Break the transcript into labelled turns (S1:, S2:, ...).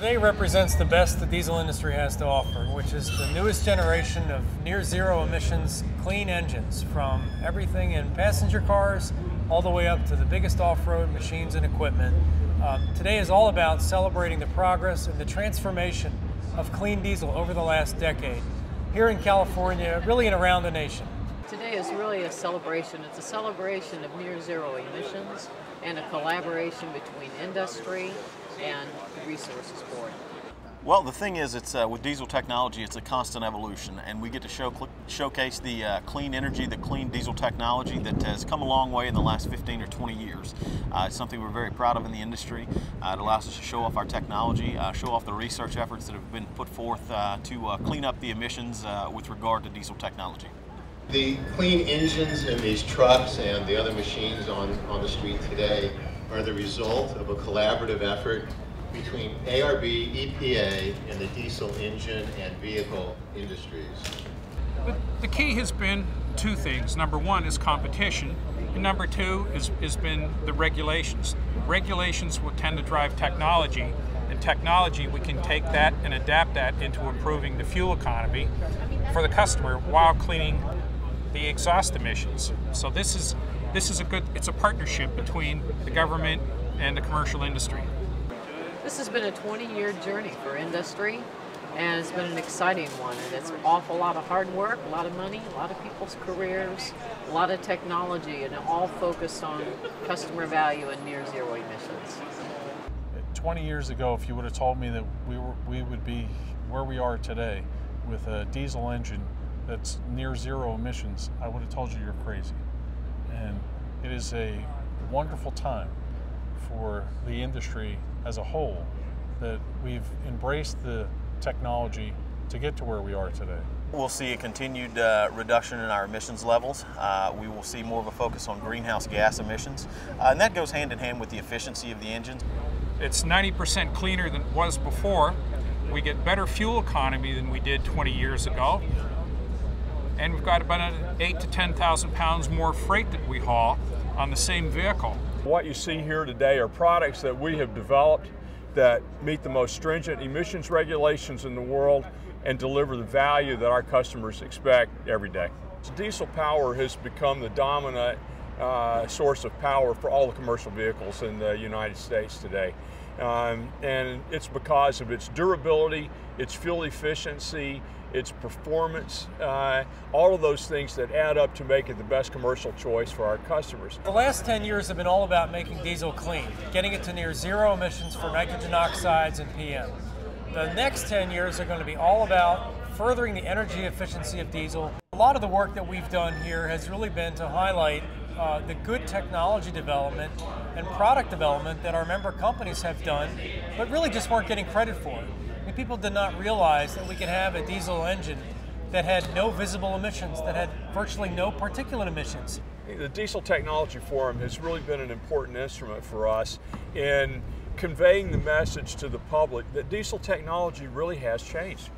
S1: Today represents the best the diesel industry has to offer, which is the newest generation of near zero emissions clean engines from everything in passenger cars all the way up to the biggest off-road machines and equipment. Um, today is all about celebrating the progress and the transformation of clean diesel over the last decade here in California, really and around the nation.
S2: Today is really a celebration. It's a celebration of near zero emissions and a collaboration between industry and the Resources Board.
S3: Well, the thing is, it's uh, with diesel technology, it's a constant evolution, and we get to show, showcase the uh, clean energy, the clean diesel technology that has come a long way in the last 15 or 20 years. Uh, it's something we're very proud of in the industry. Uh, it allows us to show off our technology, uh, show off the research efforts that have been put forth uh, to clean up the emissions with regard to diesel technology.
S4: The clean engines in these trucks and the other machines on, on the street today are the result of a collaborative effort between ARB, EPA, and the diesel engine and vehicle industries.
S5: But the key has been two things. Number one is competition, and number two is has been the regulations. Regulations will tend to drive technology, and technology we can take that and adapt that into improving the fuel economy for the customer while cleaning the exhaust emissions. So this is this is a good it's a partnership between the government and the commercial industry.
S2: This has been a 20-year journey for industry, and it's been an exciting one. And it's an awful lot of hard work, a lot of money, a lot of people's careers, a lot of technology, and all focused on customer value and near zero emissions.
S6: 20 years ago, if you would have told me that we, were, we would be where we are today with a diesel engine that's near zero emissions, I would have told you you're crazy. And it is a wonderful time for the industry as a whole that we've embraced the technology to get to where we are today.
S3: We'll see a continued uh, reduction in our emissions levels. Uh, we will see more of a focus on greenhouse gas emissions, uh, and that goes hand in hand with the efficiency of the engines.
S5: It's 90% cleaner than it was before. We get better fuel economy than we did 20 years ago, and we've got about eight to 10,000 pounds more freight that we haul on the same vehicle.
S7: What you see here today are products that we have developed that meet the most stringent emissions regulations in the world and deliver the value that our customers expect every day. Diesel power has become the dominant uh, source of power for all the commercial vehicles in the United States today. Um, and it's because of its durability, its fuel efficiency, its performance, uh, all of those things that add up to make it the best commercial choice for our customers.
S1: The last 10 years have been all about making diesel clean, getting it to near zero emissions for nitrogen oxides and PM. The next 10 years are going to be all about furthering the energy efficiency of diesel. A lot of the work that we've done here has really been to highlight uh, the good technology development and product development that our member companies have done, but really just weren't getting credit for people did not realize that we could have a diesel engine that had no visible emissions, that had virtually no particulate emissions.
S7: The Diesel Technology Forum has really been an important instrument for us in conveying the message to the public that diesel technology really has changed.